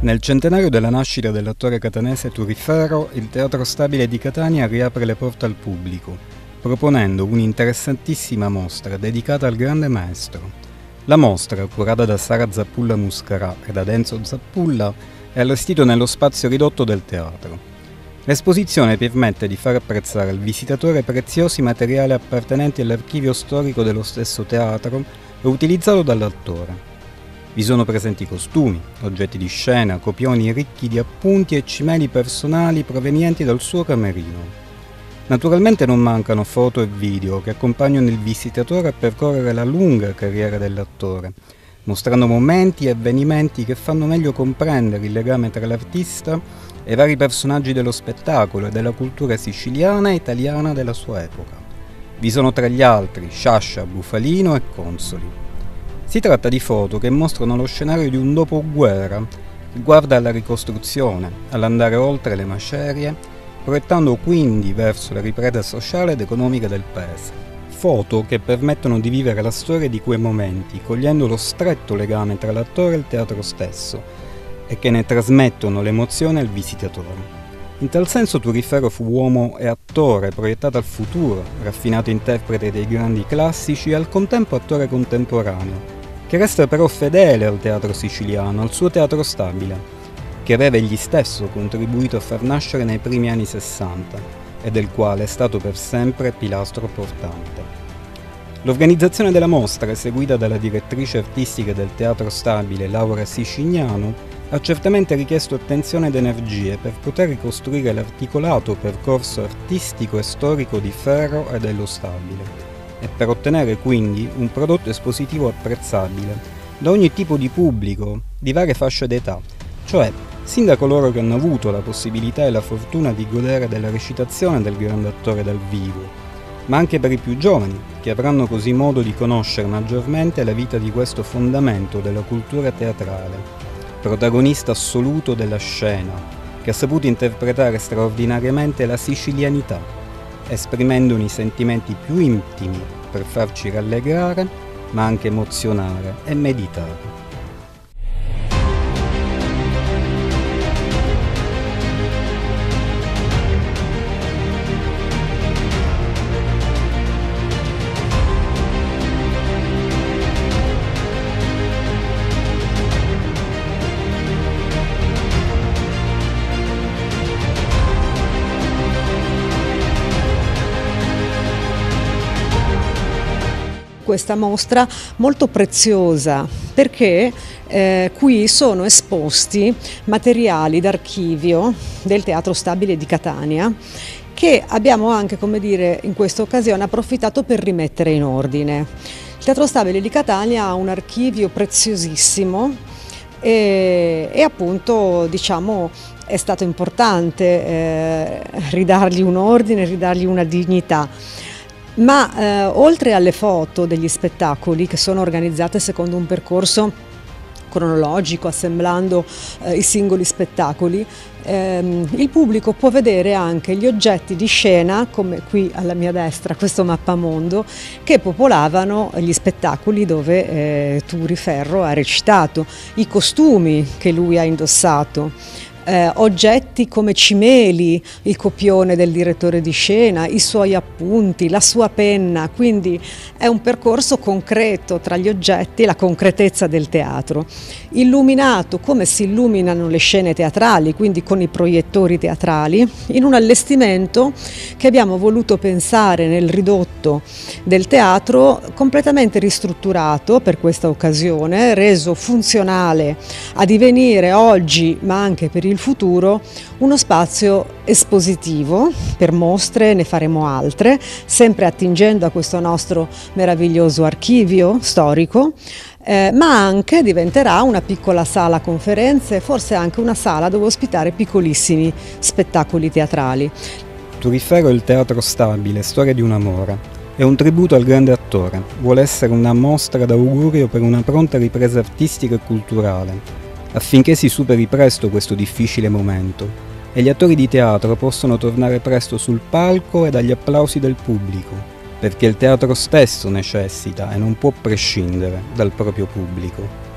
Nel centenario della nascita dell'attore catanese Turifero, il Teatro Stabile di Catania riapre le porte al pubblico, proponendo un'interessantissima mostra dedicata al grande maestro. La mostra, curata da Sara Zappulla Muscarà e da Denzo Zappulla, è allestita nello spazio ridotto del teatro. L'esposizione permette di far apprezzare al visitatore preziosi materiali appartenenti all'archivio storico dello stesso teatro e utilizzato dall'attore. Vi sono presenti costumi, oggetti di scena, copioni ricchi di appunti e cimeli personali provenienti dal suo camerino. Naturalmente non mancano foto e video che accompagnano il visitatore a percorrere la lunga carriera dell'attore, mostrando momenti e avvenimenti che fanno meglio comprendere il legame tra l'artista e vari personaggi dello spettacolo e della cultura siciliana e italiana della sua epoca. Vi sono tra gli altri Sciascia, Bufalino e Consoli. Si tratta di foto che mostrano lo scenario di un dopoguerra che guarda alla ricostruzione, all'andare oltre le macerie, proiettando quindi verso la ripresa sociale ed economica del paese. Foto che permettono di vivere la storia di quei momenti, cogliendo lo stretto legame tra l'attore e il teatro stesso, e che ne trasmettono l'emozione al visitatore. In tal senso Turifero fu uomo e attore proiettato al futuro, raffinato interprete dei grandi classici e al contempo attore contemporaneo, che resta però fedele al teatro siciliano, al suo teatro stabile, che aveva egli stesso contribuito a far nascere nei primi anni 60 e del quale è stato per sempre pilastro portante. L'organizzazione della mostra, seguita dalla direttrice artistica del Teatro Stabile Laura Sicignano, ha certamente richiesto attenzione ed energie per poter ricostruire l'articolato percorso artistico e storico di Ferro e dello Stabile e per ottenere quindi un prodotto espositivo apprezzabile da ogni tipo di pubblico, di varie fasce d'età, cioè sin da coloro che hanno avuto la possibilità e la fortuna di godere della recitazione del grande attore dal vivo, ma anche per i più giovani, che avranno così modo di conoscere maggiormente la vita di questo fondamento della cultura teatrale, protagonista assoluto della scena, che ha saputo interpretare straordinariamente la sicilianità esprimendone i sentimenti più intimi per farci rallegrare, ma anche emozionare e meditare. Questa mostra molto preziosa perché eh, qui sono esposti materiali d'archivio del Teatro Stabile di Catania che abbiamo anche, come dire, in questa occasione approfittato per rimettere in ordine. Il Teatro Stabile di Catania ha un archivio preziosissimo e, e appunto diciamo è stato importante eh, ridargli un ordine, ridargli una dignità ma eh, oltre alle foto degli spettacoli che sono organizzate secondo un percorso cronologico, assemblando eh, i singoli spettacoli, ehm, il pubblico può vedere anche gli oggetti di scena, come qui alla mia destra, questo mappamondo, che popolavano gli spettacoli dove eh, Turi Ferro ha recitato, i costumi che lui ha indossato eh, oggetti come cimeli, il copione del direttore di scena, i suoi appunti, la sua penna, quindi è un percorso concreto tra gli oggetti e la concretezza del teatro. Illuminato come si illuminano le scene teatrali, quindi con i proiettori teatrali, in un allestimento che abbiamo voluto pensare nel ridotto del teatro completamente ristrutturato per questa occasione, reso funzionale a divenire oggi ma anche per il il futuro uno spazio espositivo per mostre, ne faremo altre, sempre attingendo a questo nostro meraviglioso archivio storico, eh, ma anche diventerà una piccola sala conferenze, forse anche una sala dove ospitare piccolissimi spettacoli teatrali. Turifero è il teatro stabile, storia di un amore. È un tributo al grande attore, vuole essere una mostra d'augurio per una pronta ripresa artistica e culturale affinché si superi presto questo difficile momento e gli attori di teatro possano tornare presto sul palco e agli applausi del pubblico, perché il teatro stesso necessita e non può prescindere dal proprio pubblico.